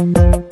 Thank you.